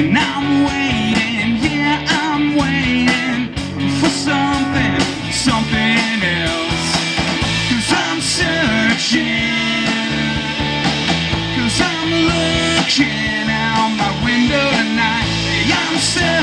And I'm waiting, yeah, I'm waiting for something, something else. Cause I'm searching, cause I'm looking out my window tonight. I'm searching.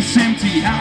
this empty house.